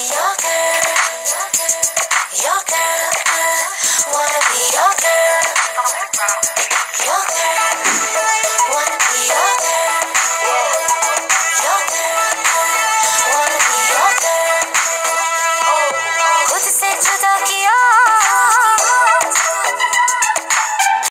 Shock.